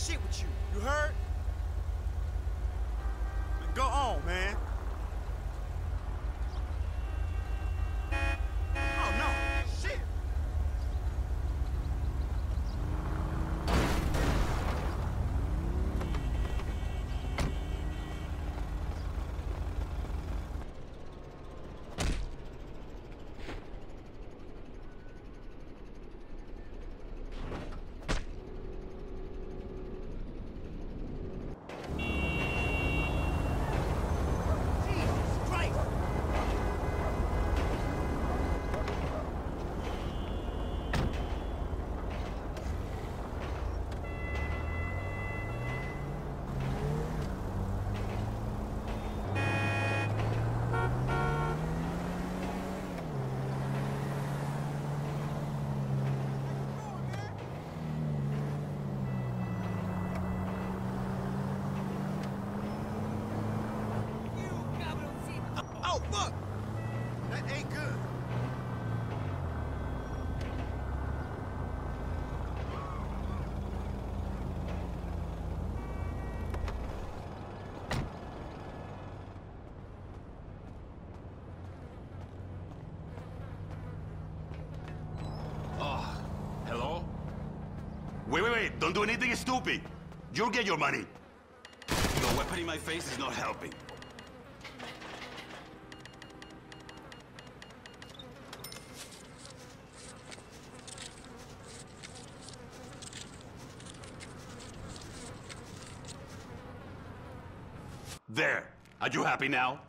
shit with you. You heard? Oh, fuck! That ain't good. Ah, hello? Wait, wait, wait. Don't do anything stupid. You'll get your money. The weapon in my face is not helping. There. Are you happy now?